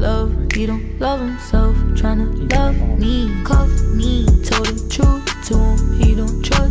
love, he don't love himself. Trying to love me, cuff me, told the truth to him, he don't trust